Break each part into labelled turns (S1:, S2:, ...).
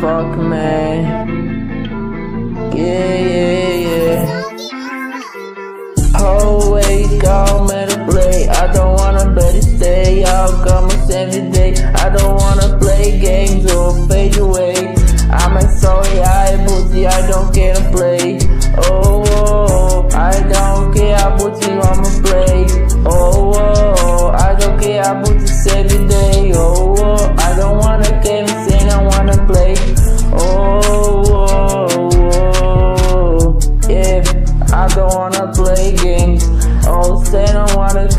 S1: fuck, man. Yeah, yeah, yeah. Always go, man, to play. I don't wanna better stay out, got my sanity day. I don't wanna play games or fade away. I'm like, sorry, I'm pussy, I don't get to play.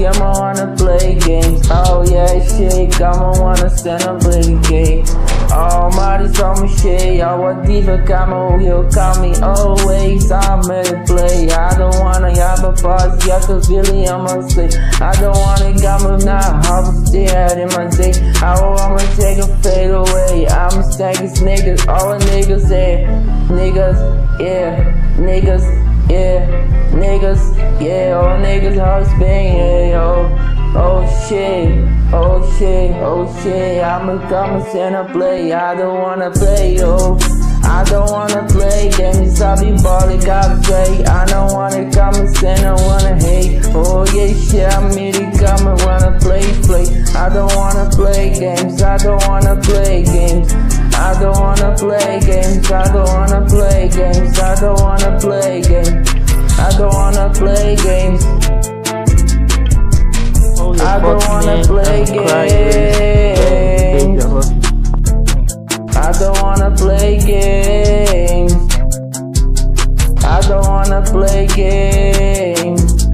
S1: I wanna play games. Oh, yeah, shake, I'ma wanna stand a the game. Marty saw me shade, oh, what diva he'll call me always. I'm a play. I don't wanna have a boss, yeah, cause really I'm a slave. I don't wanna me now, a stare in my day. I wanna take a fade away. I'm a stacking niggas, all the niggas there. Niggas, yeah, niggas, yeah, niggas, yeah, all niggas, hearts bang, yeah, yo. Oh shit, oh shit, oh shit, I'ma come and a play, I don't wanna play, yo. I don't wanna play games, I be ballin', gotta play. I don't wanna come and stand, I wanna hate. Oh yeah, shit, I'm really come and wanna play, play. I don't wanna play games, I don't wanna play games. I don't wanna play games, I don't wanna play games, I don't wanna play games. I don't wanna play games. I don't wanna play games. I don't wanna play games. I don't wanna play games.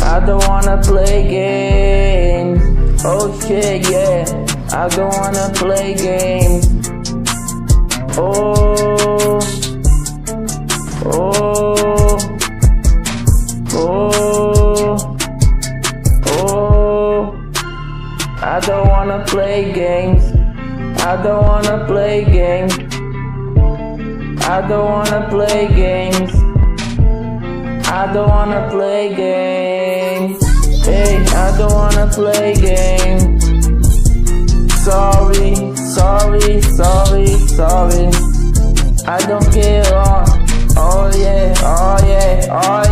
S1: I don't wanna play games. Oh shit, yeah. I don't wanna play games. Oh. Oh. Oh. Oh. I don't wanna play games. I don't wanna play games. I don't wanna play games. I don't wanna play games. Hey, I don't wanna play games. Sorry, sorry, sorry, sorry. I don't care. Oh, oh yeah, oh yeah, oh